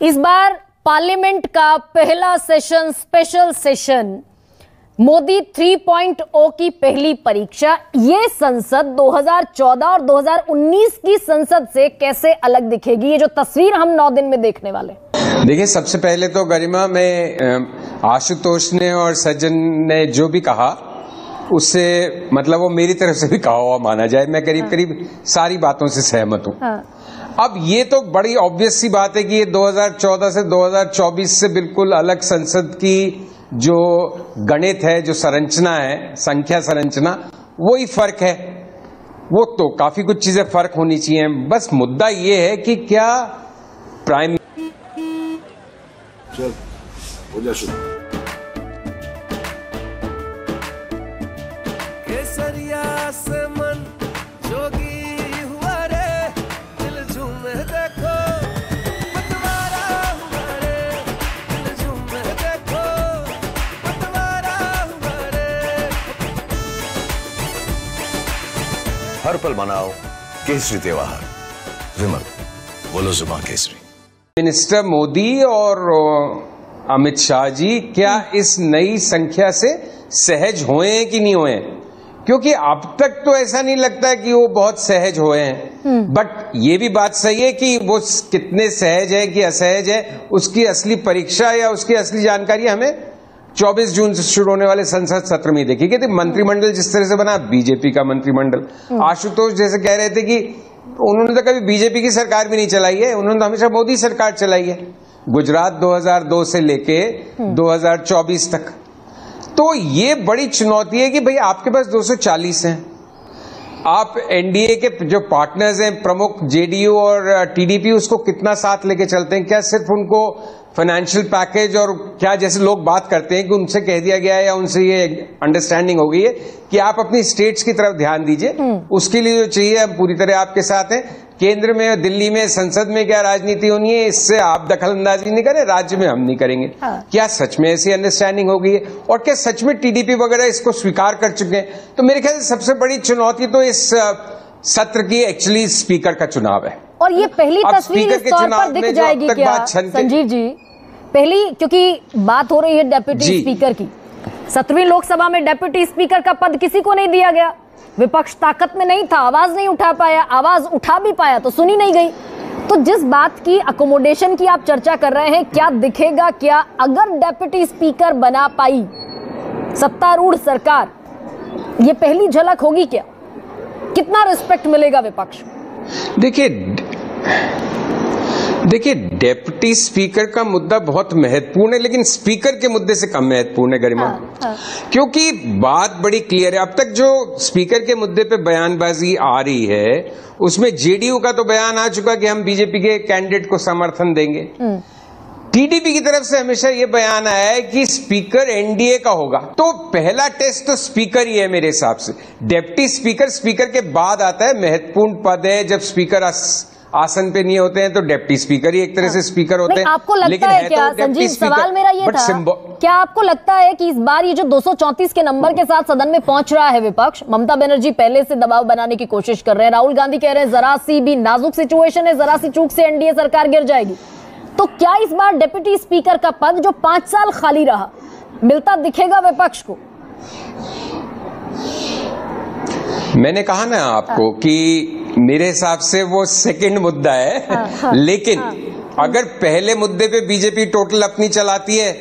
इस बार पार्लियामेंट का पहला सेशन स्पेशल सेशन मोदी 3.0 की पहली परीक्षा। ये संसद 2014 और 2019 की संसद से कैसे अलग दिखेगी? ये जो तस्वीर हम नौ दिन में देखने वाले देखिए, सबसे पहले तो गरिमा, में आशुतोष ने और सज्जन ने जो भी कहा उससे मतलब वो मेरी तरफ़ से भी कहा हुआ माना जाए। मैं करीब करीब सारी बातों से सहमत हूँ। हाँ। अब ये तो बड़ी ऑब्वियस सी बात है कि ये 2014 से 2024 से बिल्कुल अलग संसद की जो गणित है जो संरचना है संख्या संरचना वही फ़र्क है। वो तो काफ़ी कुछ चीज़ें फ़र्क होनी चाहिए। बस मुद्दा ये है कि क्या प्राइम चल जा शुरू केसरिया से मन जोगी हुआ रे। दिल झूमे देखो पतवारा हुआ रे। दिल झूमे देखो पतवारा हुआ रे। हर पल मनाओ केसरी त्योहार। विमल बोलो जुमा केसरी। मिनिस्टर मोदी और अमित शाह जी क्या इस नई संख्या से सहज हुए हैं कि नहीं हुए? हैं क्योंकि अब तक तो ऐसा नहीं लगता है कि वो बहुत सहज हुए हैं। बट ये भी बात सही है कि वो कितने सहज है कि असहज है उसकी असली परीक्षा या उसकी असली जानकारी हमें 24 जून से शुरू होने वाले संसद सत्र में ही देखी। कि मंत्रिमंडल जिस तरह से बना बीजेपी का मंत्रिमंडल। आशुतोष जैसे कह रहे थे कि उन्होंने तो कभी बीजेपी की सरकार भी नहीं चलाई है उन्होंने तो हमेशा मोदी सरकार चलाई है। गुजरात 2002 से लेके 2024 तक तो ये बड़ी चुनौती है कि भाई आपके पास 240 हैं। आप एनडीए के जो पार्टनर्स हैं प्रमुख जेडीयू और टीडीपी उसको कितना साथ लेके चलते हैं? क्या सिर्फ़ उनको फाइनेंशियल पैकेज और क्या जैसे लोग बात करते हैं कि उनसे कह दिया गया है या उनसे ये अंडरस्टैंडिंग हो गई है कि आप अपनी स्टेट्स की तरफ़ ध्यान दीजिए। उसके लिए जो चाहिए हम पूरी तरह आपके साथ हैं। केंद्र में और दिल्ली में संसद में क्या राजनीति होनी है इससे आप दखल अंदाजी नहीं करें राज्य में हम नहीं करेंगे। हाँ। क्या सच में ऐसी अंडरस्टैंडिंग हो गई है? और क्या सच में टीडीपी वगैरह इसको स्वीकार कर चुके हैं? तो मेरे ख्याल से सबसे बड़ी चुनौती तो इस सत्र की एक्चुअली स्पीकर का चुनाव है। और ये पहली तस्वीर इस के तौर चुनाव पर दिख में जाएगी क्या? संजीव जी पहली क्योंकि बात हो रही है डेप्यूटी स्पीकर की। सत्रहवीं लोकसभा में डेप्यूटी स्पीकर का पद किसी को नहीं दिया गया। विपक्ष ताकत में नहीं था, आवाज़ नहीं उठा पाया, आवाज़ उठा भी पाया तो सुनी नहीं गई। तो जिस बात की अकोमोडेशन की आप चर्चा कर रहे हैं, क्या दिखेगा, क्या अगर डेप्यूटी स्पीकर बना पाई सत्तारूढ़ सरकार, ये पहली झलक होगी क्या? कितना रिस्पेक्ट मिलेगा विपक्ष? देखिए देखिए डेप्टी स्पीकर का मुद्दा बहुत महत्वपूर्ण है लेकिन स्पीकर के मुद्दे से कम महत्वपूर्ण है गरिमा। हाँ, हाँ। क्योंकि बात बड़ी क्लियर है अब तक जो स्पीकर के मुद्दे पे बयानबाजी आ रही है उसमें जेडीयू का तो बयान आ चुका कि हम बीजेपी के कैंडिडेट को समर्थन देंगे। टीडीपी की तरफ़ से हमेशा ये बयान आया है कि स्पीकर एनडीए का होगा। तो पहला टेस्ट तो स्पीकर ही है मेरे हिसाब से। डेप्टी स्पीकर स्पीकर के बाद आता है महत्वपूर्ण पद है जब स्पीकर आसन पे नहीं होते हैं तो डेप्टी स्पीकर ही एक तरह से स्पीकर होते हैं। आपको लगता लेकिन है तो क्या डेप्टी संजीव सवाल मेरा ये था क्या आपको लगता है कि इस बार ये जो 234 के नंबर के साथ सदन में पहुँच रहा है विपक्ष ममता बनर्जी पहले से दबाव बनाने की कोशिश कर रहे हैं। राहुल गांधी कह रहे हैं जरा सी भी नाजुक सिचुएशन है जरा सी चूक से एनडीए सरकार गिर जाएगी। तो क्या इस बार डेप्यूटी स्पीकर का पद जो पाँच साल खाली रहा मिलता दिखेगा विपक्ष को? मैंने कहा ना आपको कि मेरे हिसाब से वो सेकंड मुद्दा है। हाँ, हाँ, लेकिन अगर पहले मुद्दे पे बीजेपी टोटल अपनी चलाती है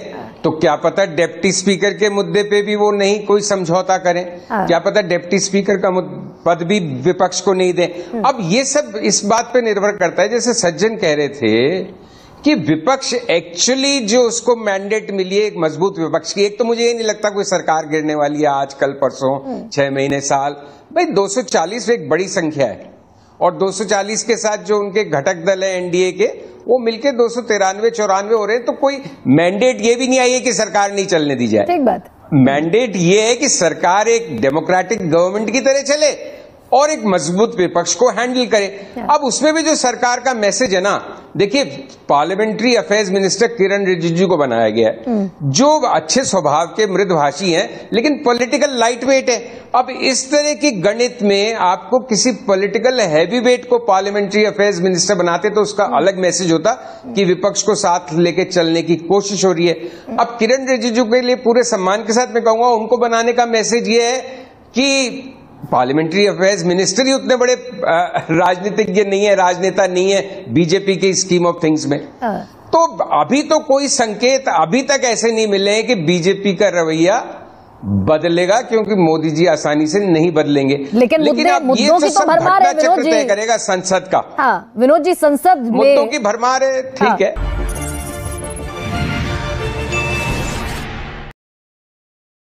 तो क्या पता डेप्टी स्पीकर के मुद्दे पे भी वो नहीं कोई समझौता करें। हाँ। क्या पता डेप्टी स्पीकर का पद भी विपक्ष को नहीं दे। अब ये सब इस बात पे निर्भर करता है जैसे सज्जन कह रहे थे कि विपक्ष एक्चुअली जो उसको मैंडेट मिली है एक मज़बूत विपक्ष की। एक तो मुझे ये नहीं लगता कोई सरकार गिरने वाली है आज कल परसों छह महीने साल। भाई 240 एक बड़ी संख्या है। और 240 के साथ जो उनके घटक दल है एनडीए के वो मिलके दो सौ तिरानवे चौरानवे हो रहे हैं तो कोई मैंडेट ये भी नहीं आई है कि सरकार नहीं चलने दी जाए। ठीक बात। मैंडेट ये है कि सरकार एक डेमोक्रेटिक गवर्नमेंट की तरह चले और एक मज़बूत विपक्ष को हैंडल करे। अब उसमें भी जो सरकार का मैसेज है ना देखिए parliamentary affairs minister Kiren Rijiju को बनाया गया है। जो अच्छे स्वभाव के मृदभाषी हैं लेकिन पॉलिटिकल लाइट वेट है। अब इस तरह की गणित में आपको किसी पॉलिटिकल हैवी वेट को पार्लियामेंट्री अफेयर्स मिनिस्टर बनाते तो उसका अलग मैसेज होता कि विपक्ष को साथ लेके चलने की कोशिश हो रही है। अब किरण रिजिजू के लिए पूरे सम्मान के साथ मैं कहूँगा उनको बनाने का मैसेज ये है कि पार्लियामेंट्री अफेयर्स मिनिस्टर ही उतने बड़े राजनीतिज्ञ नहीं है राजनेता नहीं है बीजेपी की स्कीम ऑफ़ थिंग्स में। तो अभी तो कोई संकेत अभी तक ऐसे नहीं मिले हैं कि बीजेपी का रवैया बदलेगा क्योंकि मोदी जी आसानी से नहीं बदलेंगे लेकिन मुद्दे- अब ये मुद्दों की तो भरमार है, विनोद जी। तय करेगा संसद का हाँ विनोद जी संसद मुद्दों की भरमार है ठीक हाँ। है